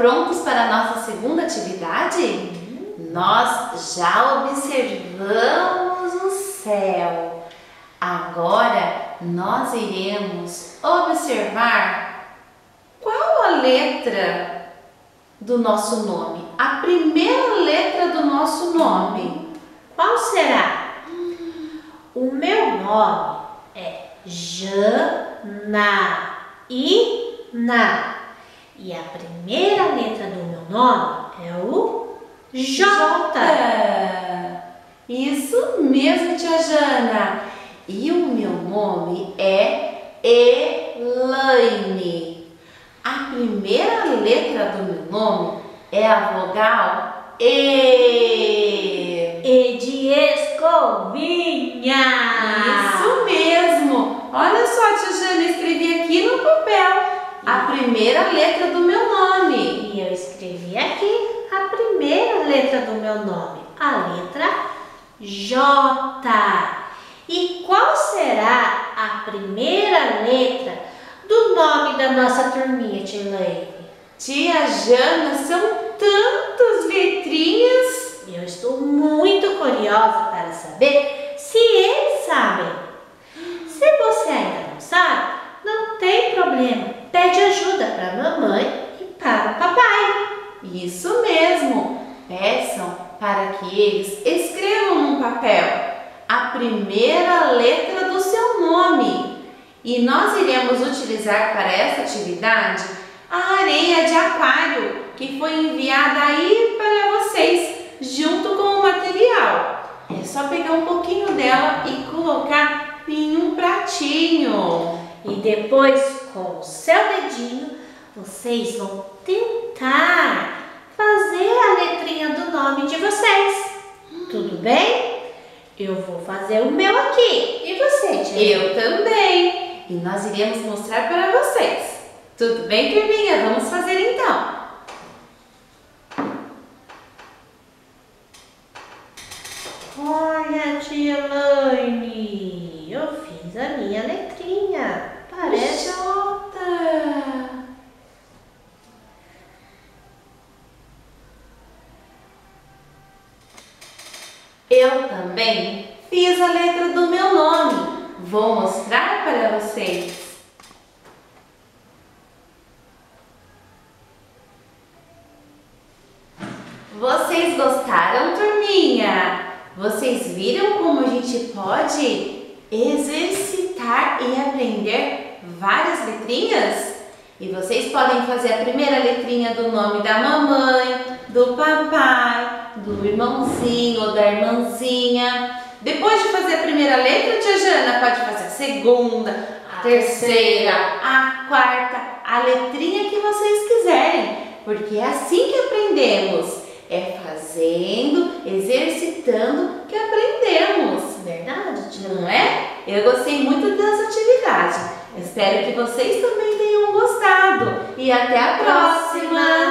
prontos para a nossa segunda atividade? Nós já observamos o céu. Agora nós iremos observar qual a letra do nosso nome, a primeira letra do nosso nome. Qual será? O meu nome é Janaína. E a primeira letra do meu nome é o J. Isso mesmo, tia Jana. E o meu nome é Elaine. A primeira letra do meu nome é a vogal E. E de escovinha. Isso mesmo. Olha só, tia Jana, escrevi aqui no papel a primeira letra do meu nome. E eu escrevi aqui a primeira letra do meu nome, a letra J. E qual será a primeira letra do nome da nossa turminha, Tia Elaine? Tia Jana, são tantas letrinhas. Eu estou muito curiosa para saber se eles sabem. Se você ainda não sabe, não tem problema pede ajuda para a mamãe e para o papai. Isso mesmo! Peçam para que eles escrevam num papel a primeira letra do seu nome. E nós iremos utilizar para essa atividade a areia de aquário que foi enviada aí para vocês, junto com o material. É só pegar um pouquinho dela e colocar em um pratinho. E depois com o seu dedinho, vocês vão tentar fazer a letrinha do nome de vocês. Tudo bem? Eu vou fazer o meu aqui. E você, tia? Eu também. E nós iremos mostrar para vocês. Tudo bem, turminha? Vamos fazer então. Olha, tia Laine, eu fiz a minha letrinha. Parece Eu também fiz a letra do meu nome. Vou mostrar para vocês. Vocês gostaram, turminha? Vocês viram como a gente pode exercitar e aprender várias letrinhas? E vocês podem fazer a primeira letrinha do nome da mamãe, do papai, do irmãozinho ou da irmãzinha. Depois de fazer a primeira letra, tia Jana pode fazer a segunda, a terceira, a quarta, a letrinha que vocês quiserem, porque é assim que aprendemos. É fazendo, exercitando que aprendemos. Verdade, tia. Não é? Eu gostei muito dessa atividade. Espero que vocês também tenham gostado. E até a próxima.